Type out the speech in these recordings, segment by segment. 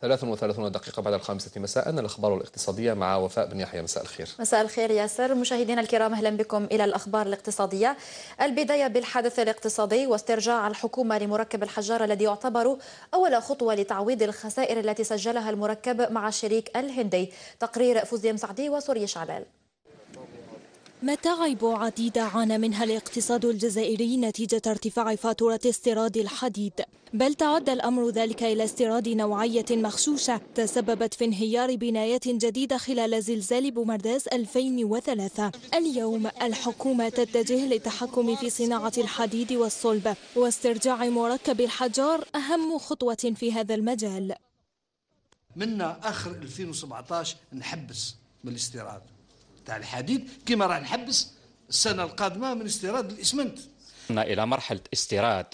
33 دقيقة بعد الخامسة مساء. الأخبار الاقتصادية مع وفاء بن يحيى. مساء الخير. مساء الخير ياسر. مشاهدينا الكرام أهلا بكم إلى الأخبار الاقتصادية. البداية بالحدث الاقتصادي واسترجاع الحكومة لمركب الحجار الذي يعتبر أول خطوة لتعويض الخسائر التي سجلها المركب مع الشريك الهندي. تقرير فوزي مسعدي وسوريا شعلال. متاعب عديدة عانى منها الاقتصاد الجزائري نتيجة ارتفاع فاتورة استيراد الحديد؟ بل تعدى الأمر ذلك إلى استيراد نوعية مغشوشة تسببت في انهيار بنايات جديدة خلال زلزال بومرداس 2003 اليوم الحكومة تتجه للتحكم في صناعة الحديد والصلب واسترجاع مركب الحجار أهم خطوة في هذا المجال. منا آخر 2017 نحبس من الاستيراد تاع الحديد كما راح نحبس السنة القادمة من استيراد الاسمنت إلى مرحلة استيراد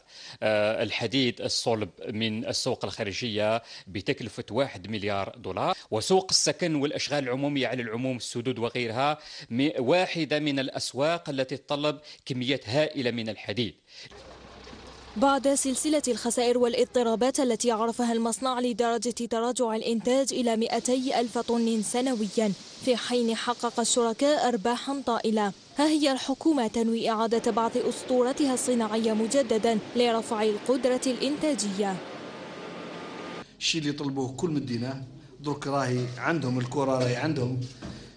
آه، الحديد الصلب من السوق الخارجية بتكلفة 1 مليار دولار وسوق السكن والأشغال العمومية على العموم السدود وغيرها واحدة من الأسواق التي تطلب كميات هائلة من الحديد. بعد سلسلة الخسائر والاضطرابات التي عرفها المصنع لدرجة تراجع الإنتاج إلى 200 ألف طن سنويا في حين حقق الشركاء أرباحا طائلة. ها هي الحكومة تنوي إعادة بعض أسطورتها الصناعية مجددا لرفع القدرة الإنتاجية. الشيء اللي طلبوه كل مدينة درك راهي عندهم الكرة راهي عندهم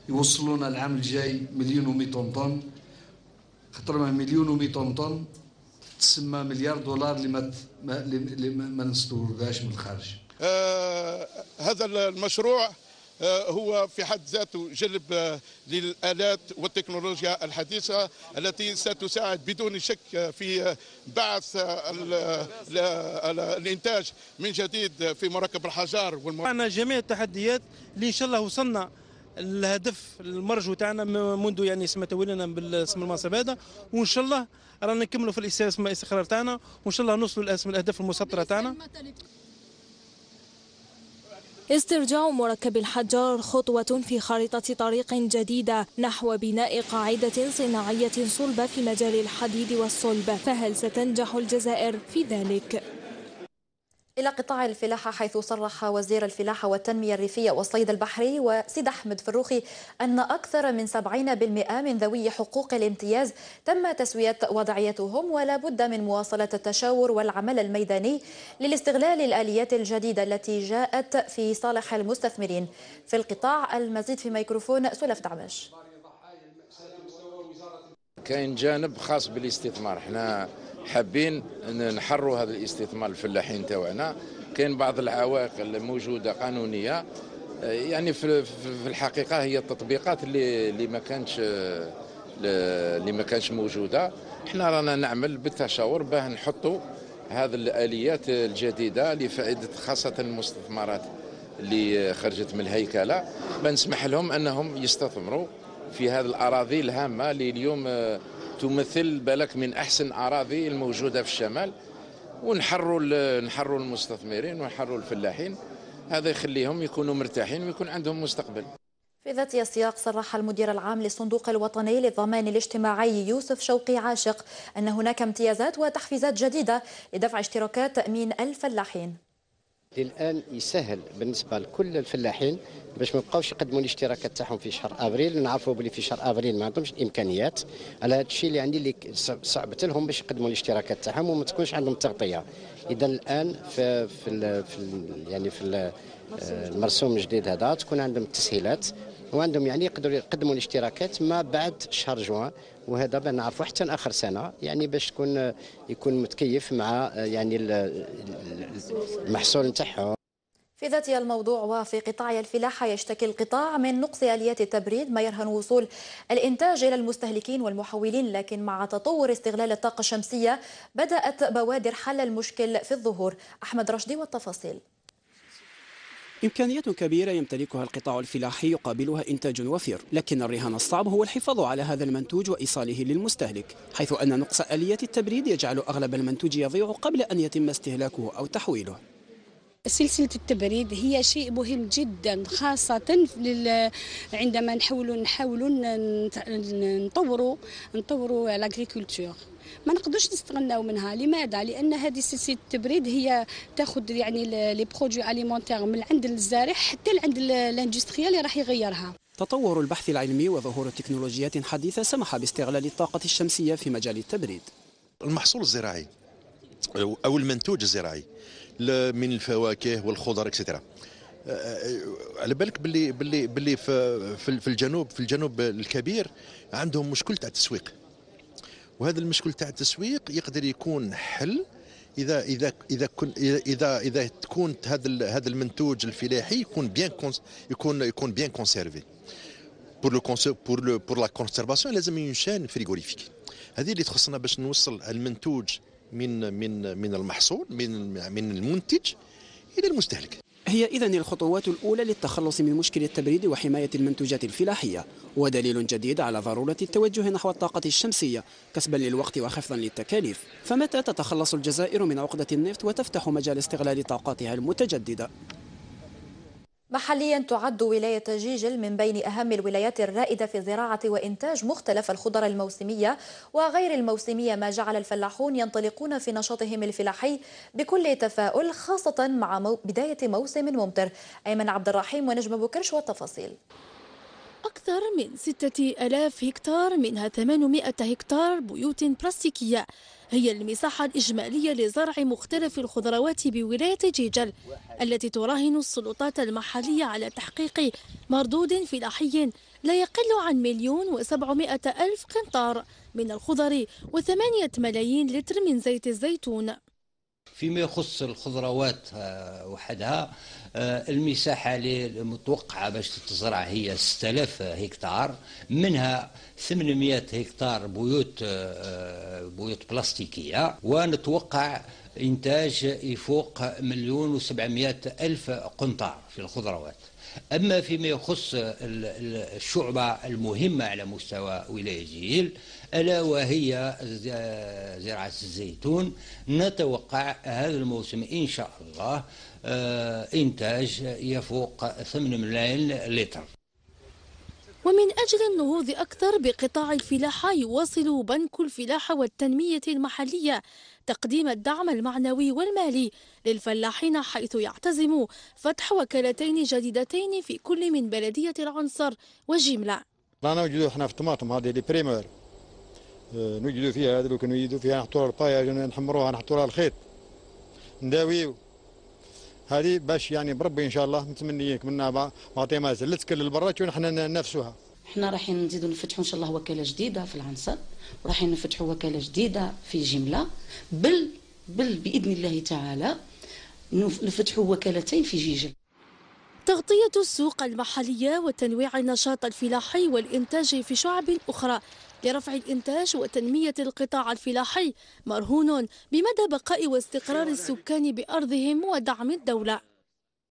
يوصلونا العام الجاي مليون و طن. خاطر مليون و طن تسمى مليار دولار اللي ما اللي ما نستوردهاش من الخارج. آه هذا المشروع آه هو في حد ذاته جلب آه للآلات والتكنولوجيا الحديثة التي ستساعد بدون شك في بعث الإنتاج من جديد في مركب الحجار معنا جميع التحديات اللي إن شاء الله وصلنا الهدف المرجو تاعنا منذ يعني اسم تولينا بالاسم المنصب هذا. وإن شاء الله رانا نكملوا في الاستقرار تاعنا. وإن شاء الله نوصلوا الاهداف المسطرة تاعنا. استرجاع مركب الحجار خطوة في خارطة طريق جديدة نحو بناء قاعدة صناعية صلبة في مجال الحديد والصلب فهل ستنجح الجزائر في ذلك؟ إلى قطاع الفلاحة حيث صرح وزير الفلاحة والتنمية الريفية والصيد البحري وسيد أحمد فروخي أن أكثر من 70% من ذوي حقوق الامتياز تم تسوية وضعيتهم ولا بد من مواصلة التشاور والعمل الميداني للاستغلال الآليات الجديدة التي جاءت في صالح المستثمرين. في القطاع المزيد في ميكروفون سلف دعمش. كاين جانب خاص بالاستثمار. إحنا حابين نحروا هذا الاستثمار الفلاحين تاعنا كاين بعض العوائق الموجوده قانونية. يعني في الحقيقة هي التطبيقات اللي اللي ما كانتش اللي ما كانش موجودة. إحنا رانا نعمل بالتشاور باه نحطوا هذه الآليات الجديدة لفائدة خاصة المستثمرات اللي خرجت من الهيكلة. بنسمح لهم أنهم يستثمروا في هذه الأراضي الهامة اللي اليوم تمثل بالك من أحسن أراضي الموجودة في الشمال ونحروا نحروا المستثمرين ونحروا الفلاحين. هذا يخليهم يكونوا مرتاحين ويكون عندهم مستقبل. في ذات السياق صرح المدير العام للصندوق الوطني للضمان الاجتماعي يوسف شوقي عاشق أن هناك امتيازات وتحفيزات جديدة لدفع اشتراكات تأمين الفلاحين. الآن يسهل بالنسبة لكل الفلاحين باش ما يبقاوش يقدموا الاشتراكات تاعهم في شهر أبريل. نعرفوا بلي في شهر أبريل ما عندهمش الامكانيات على هذا الشيء اللي عندي اللي صعبت لهم باش يقدموا الاشتراكات تاعهم وما تكونش عندهم تغطية. اذا الآن في في, في يعني في المرسوم الجديد هذا تكون عندهم التسهيلات وعندهم يعني يقدروا يقدموا الاشتراكات ما بعد شهر جوان وهذا بنعرفوا حتى اخر سنة يعني باش تكون يكون متكيف مع يعني المحصول نتاعهم. في ذات الموضوع وفي قطاع الفلاحة يشتكي القطاع من نقص آليات التبريد ما يرهن وصول الإنتاج إلى المستهلكين والمحولين لكن مع تطور استغلال الطاقة الشمسية بدأت بوادر حل المشكل في الظهور. أحمد رشدي والتفاصيل. إمكانيات كبيرة يمتلكها القطاع الفلاحي يقابلها إنتاج وفير لكن الرهان الصعب هو الحفاظ على هذا المنتوج وإيصاله للمستهلك حيث أن نقص آليات التبريد يجعل أغلب المنتوج يضيع قبل أن يتم استهلاكه أو تحويله. سلسلة التبريد هي شيء مهم جدا خاصة عندما نحاولوا نحاولوا نطوروا نطوروا l'agriculture ما نقدرش نستغناو منها. لماذا؟ لأن هذه سلسلة التبريد هي تأخذ يعني les produits alimentaires من عند الزارع حتى لعند ال industriel اللي راح يغيرها. تطور البحث العلمي وظهور تكنولوجيات حديثة سمح باستغلال الطاقة الشمسية في مجال التبريد. المحصول الزراعي أو المنتوج الزراعي من الفواكه والخضر et cetera على بالك باللي باللي باللي في الجنوب في الجنوب الكبير عندهم مشكل تاع التسويق. وهذا المشكل تاع التسويق يقدر يكون حل إذا إذا إذا كن إذا إذا تكون هذا هذا المنتوج الفلاحي يكون bien يكون يكون bien conservé pour le pour le pour la conservation لازم une chaîne frigorifique هذه اللي تخصنا باش نوصل المنتوج من من من المحصول من من المنتج إلى المستهلك. هي إذا الخطوات الأولى للتخلص من مشكل التبريد وحماية المنتوجات الفلاحية ودليل جديد على ضرورة التوجه نحو الطاقة الشمسية كسبا للوقت وخفضا للتكاليف. فمتى تتخلص الجزائر من عقدة النفط وتفتح مجال استغلال طاقاتها المتجددة؟ محليا تعد ولاية جيجل من بين أهم الولايات الرائدة في زراعة وإنتاج مختلف الخضر الموسمية وغير الموسمية ما جعل الفلاحون ينطلقون في نشاطهم الفلاحي بكل تفاؤل خاصة مع بداية موسم ممطر. أيمن عبد الرحيم ونجم بكرش والتفاصيل. أكثر من ستة ألاف هكتار منها 800 هكتار بيوت بلاستيكية. هي المساحة الإجمالية لزرع مختلف الخضروات بولاية جيجل التي تراهن السلطات المحلية على تحقيق مردود فلاحي لا يقل عن مليون وسبعمائة ألف قنطار من الخضر وثمانية ملايين لتر من زيت الزيتون. فيما يخص الخضروات آه، وحدها آه، المساحة المتوقعة باش تزرع هي 6000 هكتار منها 800 هكتار بيوت آه، بيوت بلاستيكية. ونتوقع إنتاج يفوق مليون وسبعمائة ألف قنطار في الخضروات. أما فيما يخص الشعبة المهمة على مستوى ولاية جيل ألا وهي زراعة الزيتون نتوقع هذا الموسم إن شاء الله آه، إنتاج يفوق 8 ملايين لتر. ومن أجل النهوض أكثر بقطاع الفلاحة يواصل بنك الفلاحة والتنمية المحلية تقديم الدعم المعنوي والمالي للفلاحين حيث يعتزم فتح وكالتين جديدتين في كل من بلدية العنصر وجملة. رانا نوجدوا إحنا في الطماطم هذه لي بريمير نوجدوا فيها كانوا نوجدوا فيها نحطوا لها البايا نحمروها نحطوا لها الخيط. نداويو. هذه باش يعني بربي إن شاء الله متمنيين منها معطي ما زلت كل البرات ونحن نفسوها إحنا رايحين نزيدوا نفتحوا إن شاء الله وكالة جديدة في العنصر. ورايحين نفتحوا وكالة جديدة في جملة. بل بل بإذن الله تعالى نفتحوا وكالتين في جيجل. تغطية السوق المحلية وتنويع النشاط الفلاحي والإنتاج في شعب أخرى لرفع الإنتاج وتنمية القطاع الفلاحي. مرهون بمدى بقاء واستقرار السكان بأرضهم ودعم الدولة.